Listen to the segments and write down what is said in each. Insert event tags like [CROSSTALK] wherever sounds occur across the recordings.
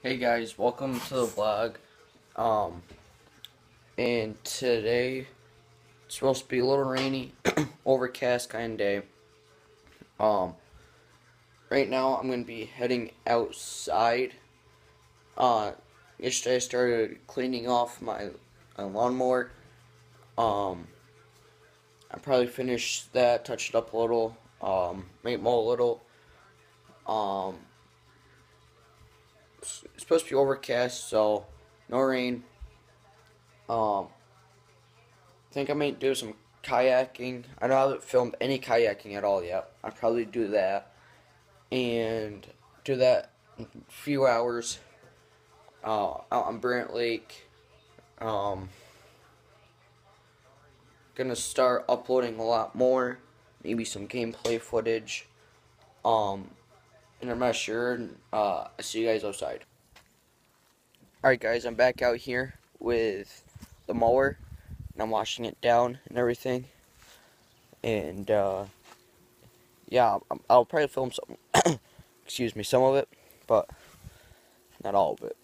Hey guys, welcome to the vlog. Um, and today it's supposed to be a little rainy, [CLEARS THROAT] overcast kind of day. Um, right now I'm gonna be heading outside. Uh, yesterday I started cleaning off my, my lawnmower. Um, I probably finished that, touched it up a little, um, made mow a little. Um, it's supposed to be overcast, so no rain. Um, I think I might do some kayaking. I I haven't filmed any kayaking at all yet. I'll probably do that. And do that a few hours uh, out on Brant Lake. Um, gonna start uploading a lot more. Maybe some gameplay footage. Um, and I'm not sure. Uh, I'll see you guys outside. Alright guys, I'm back out here with the mower. And I'm washing it down and everything. And, uh, yeah, I'll probably film some, [COUGHS] excuse me, some of it, but not all of it.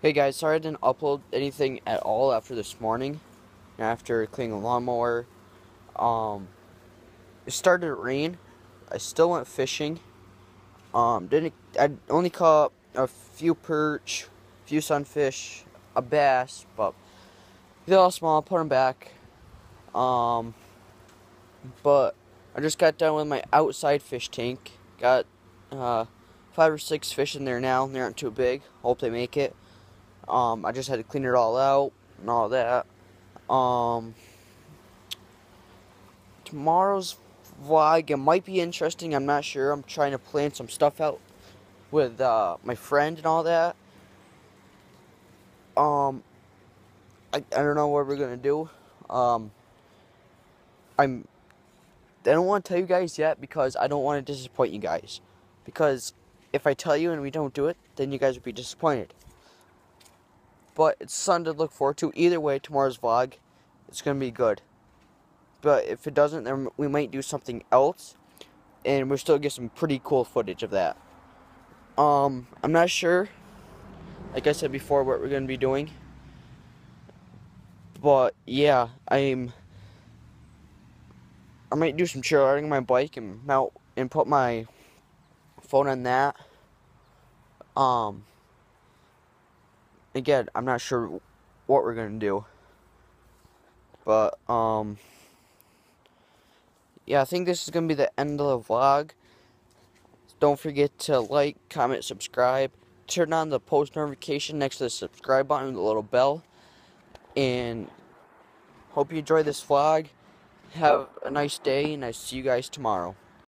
Hey guys, sorry I didn't upload anything at all after this morning. After cleaning the lawnmower. Um, it started to rain. I still went fishing. Um, didn't I only caught a few perch, a few sunfish, a bass, but they're all small. I Put them back. Um, but I just got done with my outside fish tank. Got uh, five or six fish in there now. They aren't too big. Hope they make it. Um, I just had to clean it all out and all that. Um, tomorrow's vlog it might be interesting. I'm not sure. I'm trying to plan some stuff out with uh, my friend and all that. Um, I I don't know what we're gonna do. Um, I'm. I don't want to tell you guys yet because I don't want to disappoint you guys. Because if I tell you and we don't do it, then you guys will be disappointed. But it's something to look forward to. Either way, tomorrow's vlog, it's gonna be good. But if it doesn't, then we might do something else, and we'll still get some pretty cool footage of that. Um, I'm not sure. Like I said before, what we're gonna be doing. But yeah, I'm. I might do some trail riding on my bike and mount and put my phone on that. Um. Again, I'm not sure what we're gonna do, but um. Yeah, I think this is gonna be the end of the vlog. Don't forget to like, comment, subscribe. Turn on the post notification next to the subscribe button, the little bell. And hope you enjoy this vlog. Have a nice day, and I see you guys tomorrow.